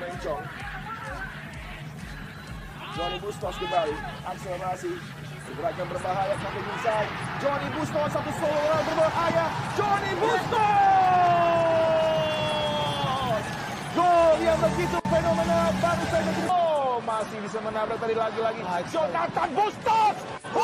Rencong. Johnny Bustos kembali, akselerasi, gerakan berbahaya sampai inside. Johnny Bustos satu solo berbahaya. Johnny Bustos! Gol yang begitu fenomenal baru saja Oh, masih bisa menabrak tadi lagi-lagi. Jonathan Bustos! Wow!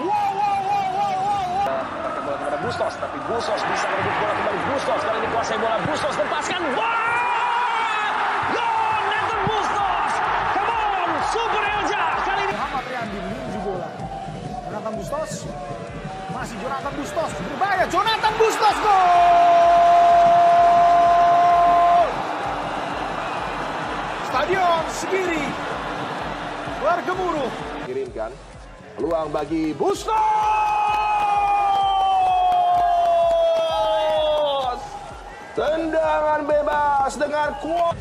Wow, wow, wow, wow, wow, wow. Dapatkan bola kepada Bustos, tapi Bustos bisa merebut bola kembali. Bustos kali ini kuasai bola. Bustos lepaskan. Wow! Gol Nathan Bustos! Come on, Super Elja! Kali ini Muhammad Riyandi menuju bola. Jonathan Bustos. Masih Jonathan Bustos. Berbahaya. Jonathan Bustos gol! Stadion Segiri. Bergemuruh. kirimkan peluang bagi Bustos tendangan bebas dengan kuat.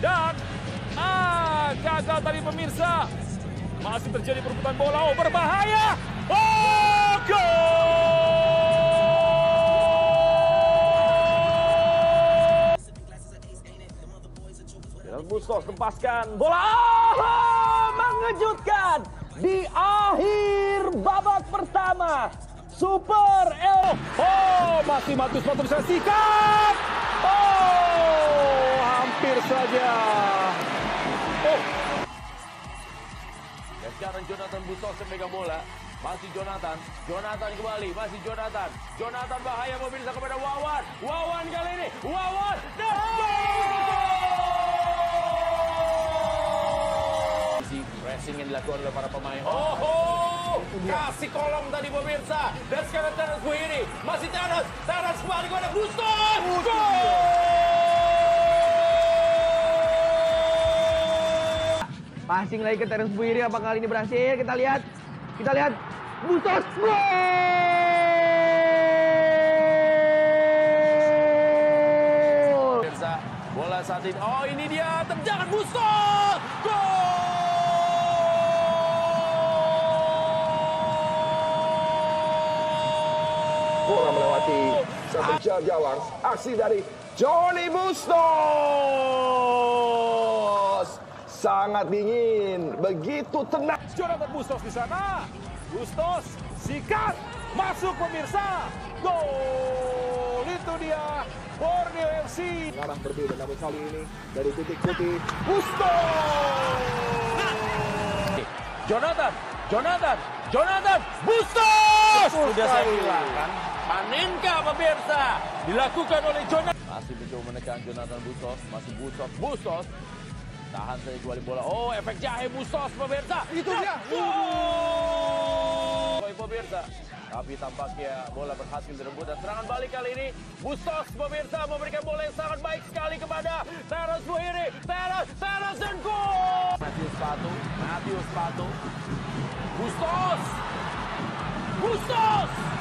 Dan ah gagal tadi pemirsa. Masih terjadi perebutan bola. Oh berbahaya. Oh gol! Dan Bustos lepaskan bola. Oh, mengejutkan di akhir babak pertama. Super El masih Matius Matu bisa sikat oh hampir saja oh Dan sekarang Jonathan Bustos yang megang bola. Masih Jonathan. Jonathan kembali. Masih Jonathan. Jonathan bahaya pemirsa kepada Wawan. Wawan kali ini. Wawan. Dan Pressing yang dilakukan oleh para pemain. Oh, oh, kasih kolom tadi pemirsa. Dan sekarang Terence Buhiri. Masih Terence. Terence kembali kepada. Gol! Passing lagi ke Terence Buiri apa kali ini berhasil? Kita lihat. Kita lihat. Bustos gol! Bola saat ini. Oh, ini dia tendangan Bustos. Gol! bola melewati jam gawang aksi dari Johnny Bustos. Sangat dingin begitu tenang. Jonathan Bustos di sana. Bustos sikat masuk pemirsa. Gol itu dia Borneo FC arah berbeda namun kali ini dari titik putih Bustos! Jonathan, Jonathan, Jonathan, Bustos! Sudah saya sekali. Panenkah pemirsa? Dilakukan oleh Jonathan. Masih mencoba menekan Jonathan Bustos, masih Bustos, Bustos. Tahan saja kembali bola. Oh, efek jahe Bustos pemirsa. Itu dia. Gol! Oi, pemirsa. Tapi tampaknya bola berhasil direbut dan serangan balik kali ini Bustos pemirsa memberikan bola yang sangat baik sekali kepada Teras Buhiri. Teras, Teras dan gol! Matius Patu, Matius Patu. Bustos! Bustos!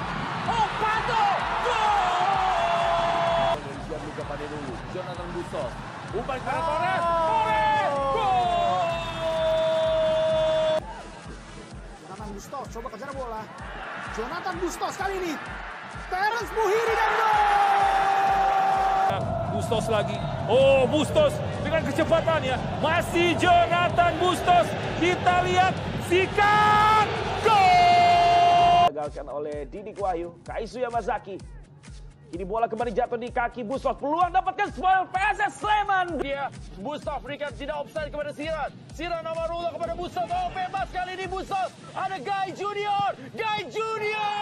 Bustos kali ini. Terence Buhiri dan gol! Bustos lagi. Oh Bustos dengan kecepatannya masih Jonathan Bustos. Kita lihat sikat. Gol! Digagalkan oleh Didik Wahyu Kaisu Yamazaki Kini bola kembali jatuh di kaki Bustos. Peluang dapatkan spoil PSS Sleman. Dia Bustos berikan tidak offside kepada Siran. Siran Amarullah kepada Bustos. Oh bebas kali ini Bustos. Ada Guy Junior. Guy Junior.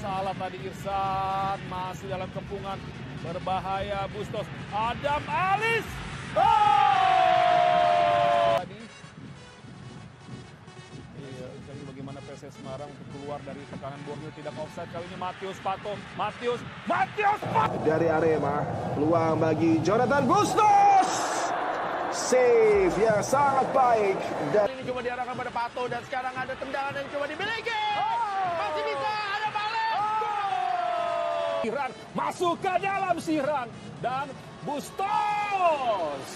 salah tadi Irsan masih dalam kepungan berbahaya Bustos Adam Alis oh! Semarang untuk keluar dari tekanan Borneo tidak offside kali ini Matius Pato, Matius, Matius Pato. Dari Arema, peluang bagi Jonathan Bustos. Save yang sangat baik. Dan Ini coba diarahkan pada Pato dan sekarang ada tendangan yang coba dimiliki. Masih bisa ada balik. Gol! Siran masuk ke dalam Siran dan Bustos.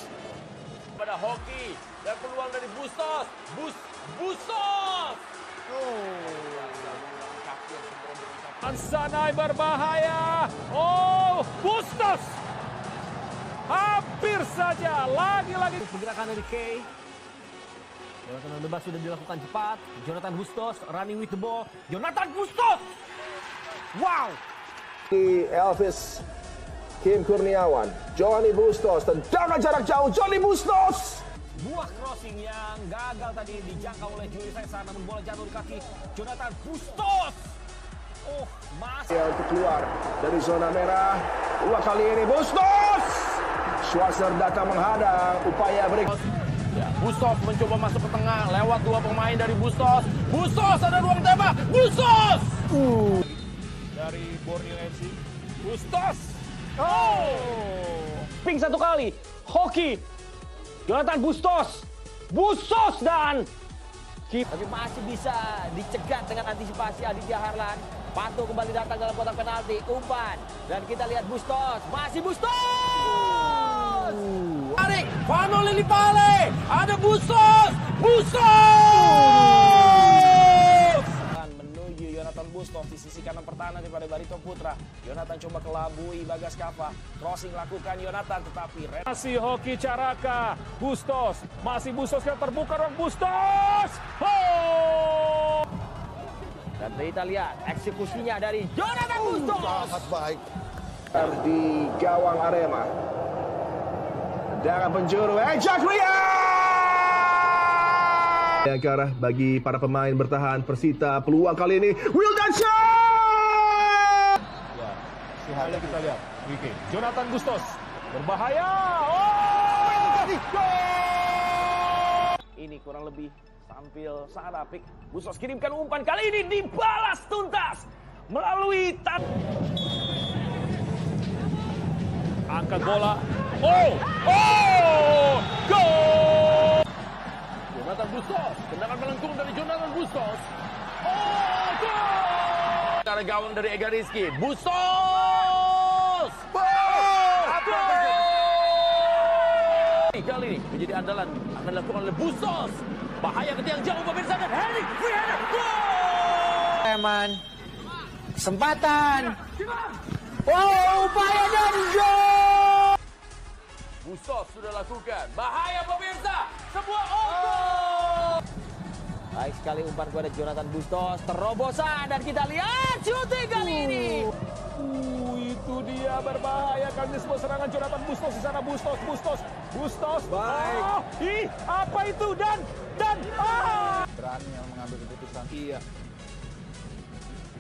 Pada hoki dan peluang dari Bustos. Bus Bustos. Sanai berbahaya. Oh, Bustos. Hampir saja. Lagi-lagi. Pergerakan dari Kay. Jonathan bebas sudah dilakukan cepat. Jonathan Bustos running with the ball. Jonathan Bustos. Wow. Elvis Kim Kurniawan, Johnny Bustos, tendangan jarak jauh Johnny Bustos. Buah crossing yang gagal tadi dijangkau oleh Juli Cesar namun bola jatuh di kaki Jonathan Bustos. Oh, masih Ya, untuk keluar dari zona merah. Dua kali ini Bustos. Schwarzer datang menghadang upaya berikut. Ya, Bustos mencoba masuk ke tengah lewat dua pemain dari Bustos. Bustos ada ruang tembak. Bustos! Dari Borneo FC. Bustos. Oh. ping satu kali. Hoki. Jonathan Bustos. Bustos dan tapi masih bisa dicegat dengan antisipasi Aditya Harlan. Pato kembali datang dalam kotak penalti. Umpan. Dan kita lihat Bustos. Masih Bustos! Tarik, Vano Lili Pale, ada Bustos, Bustos! Bustos di sisi kanan pertahanan daripada Barito Putra. Jonathan coba kelabui Bagas Kava. Crossing lakukan Jonathan tetapi Masih hoki Caraka. Bustos. Masih Bustos yang terbuka ruang Bustos. Oh. dan kita lihat eksekusinya dari Jonathan Bustos. baik. Di gawang Arema. Tendangan penjuru Ejak Ria. Yang ke arah bagi para pemain bertahan Persita peluang kali ini Wildan Shah! Ayo kita lihat. Wiki. Jonathan Bustos. Berbahaya. Oh. Ini kurang lebih tampil sangat apik. Bustos kirimkan umpan kali ini dibalas tuntas melalui tan Angkat bola. Oh. Oh. Gol. Jonathan Bustos, tendangan melengkung dari Jonathan Bustos. Oh, gol! Cara gawang dari Ega Rizky, Bustos! Kali ini menjadi andalan akan dilakukan oleh Bustos. Bahaya ke tiang jauh pemirsa dan Henry free header. Gol! Eman. Kesempatan. Wow, upaya dan gol. Bustos sudah lakukan. Bahaya pemirsa. Sebuah gol! Baik sekali umpan kepada Jonathan Bustos. Terobosan dan kita lihat shooting kali ini. Uh, itu dia berbahaya kan di sebuah serangan Jonathan Bustos di sana Bustos Bustos Bustos baik oh, ih apa itu dan dan ah Berani yang mengambil keputusan. iya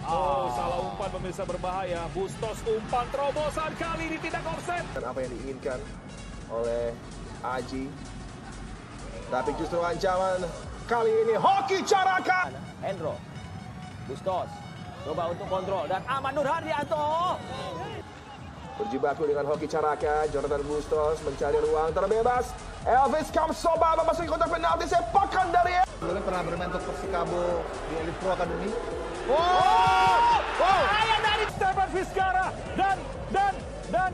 Oh, salah umpan pemirsa berbahaya. Bustos umpan terobosan kali ini tidak offset. Dan apa yang diinginkan oleh Aji. Tapi justru ancaman kali ini Hoki Caraka. Hendro. Bustos. Coba untuk kontrol dan Ahmad Nur Hardianto. Berjibaku dengan Hoki Caraka, Jonathan Bustos mencari ruang terbebas. Elvis Kamsoba memasuki kotak penalti sepakan dari Dulu pernah bermain untuk Persikabo di Elite Pro Academy. Bahaya dari Stefan Vizcara dan dan dan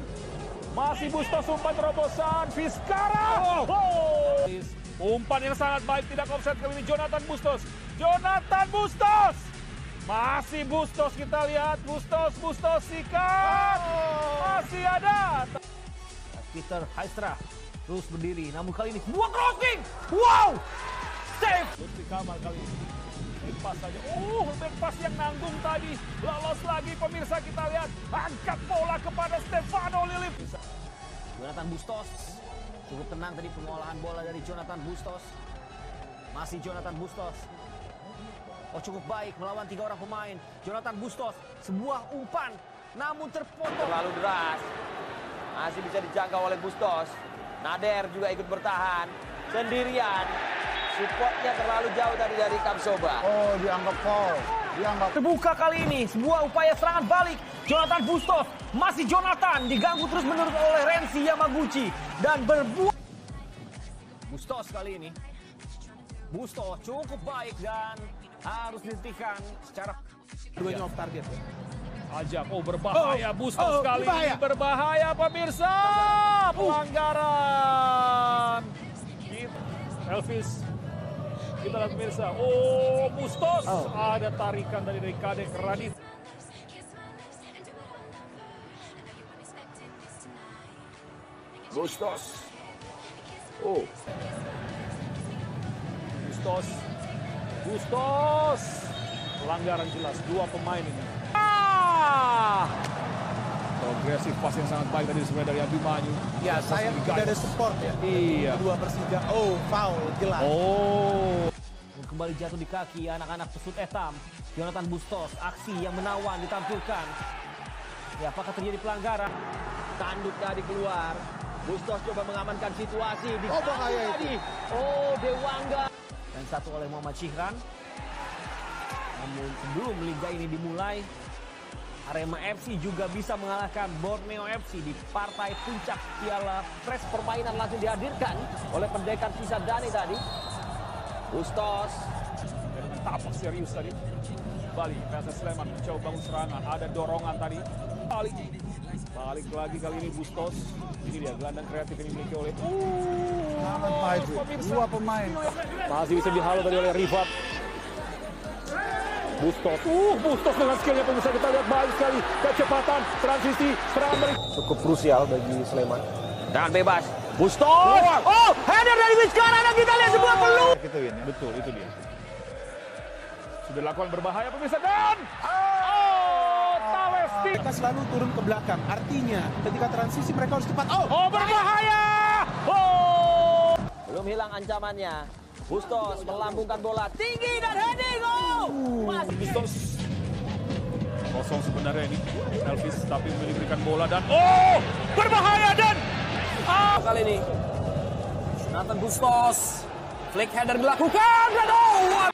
masih Bustos umpan terobosan Vizcara. Oh. Umpan yang sangat baik tidak offset kali ini Jonathan Bustos. Jonathan Bustos. Masih Bustos kita lihat Bustos Bustos sikat. Masih ada. Peter Haistra terus berdiri. Namun kali ini sebuah crossing. Wow. Save. Lutfi Kamal kali ini. Pass saja. Uh, back pass yang nanggung tadi. Lolos lagi pemirsa kita lihat. Angkat bola kepada Stefano Lilip. Jonathan Bustos. Cukup tenang tadi pengolahan bola dari Jonathan Bustos. Masih Jonathan Bustos. Oh cukup baik melawan tiga orang pemain. Jonathan Bustos. Sebuah umpan. Namun terpotong. Terlalu deras. Masih bisa dijangkau oleh Bustos. Nader juga ikut bertahan. Sendirian. Supportnya terlalu jauh tadi dari Kamsoba. Oh, dianggap foul. Dianggap. Terbuka kali ini sebuah upaya serangan balik. Jonathan Bustos masih Jonathan diganggu terus menerus oleh Renzi Yamaguchi. Dan berbuat Bustos kali ini. Bustos cukup baik dan harus dihentikan secara duanya off target. Ya. Ajak, oh berbahaya Bustos oh, kali berbahaya. ini. berbahaya. Pemirsa. Pelanggaran. Elvis kita lihat pemirsa. Oh, Bustos. Oh. Ada tarikan dari dari Kadek Radit. Bustos. Oh. Bustos. Bustos. Pelanggaran jelas. Dua pemain ini. Ah! Progresif pas yang sangat baik tadi sebenarnya dari Abimanyu. Ya, saya tidak ada support ya. Iya. Dua Persija. Oh, foul jelas. Oh. Kembali jatuh di kaki anak-anak pesut etam. Jonathan Bustos, aksi yang menawan ditampilkan. Ya, apakah terjadi pelanggaran? Tanduk tadi keluar. Bustos coba mengamankan situasi. Di Oh, bahaya itu. tadi. Oh, Dewangga. Dan satu oleh Muhammad Syihran. Namun sebelum liga ini dimulai, Arema FC juga bisa mengalahkan Borneo FC di partai puncak Piala Pres permainan langsung dihadirkan oleh pendekar Sisa Dani tadi. Bustos. Dan dengan tapak serius tadi. Bali, PSS Sleman mencoba bangun serangan. Ada dorongan tadi. Balik. Balik lagi kali ini Bustos. Ini dia gelandang kreatif yang dimiliki oleh Sangat baik. pemirsa. Dua pemain. Masih bisa dihalau tadi oleh Rifat. Bustos. Uh, Bustos dengan skillnya pemirsa kita lihat baik sekali. Kecepatan, transisi, serangan cukup krusial bagi Sleman. Dengan bebas. Bustos. Oh, header dari Vizcara dan kita lihat sebuah peluang. Gitu Win ya. Betul, itu dia. Sudah dilakukan berbahaya pemirsa dan oh, Talesti. Mereka selalu turun ke belakang. Artinya ketika transisi mereka harus cepat. Oh, Oh, berbahaya. Oh. Belum hilang ancamannya. Bustos melambungkan bola tinggi dan heading. Oh, Mas. Bustos. Kosong sebenarnya ini. Elvis tapi memberikan bola dan oh, berbahaya ah. Kali ini. Nathan Bustos Flick header dilakukan dan oh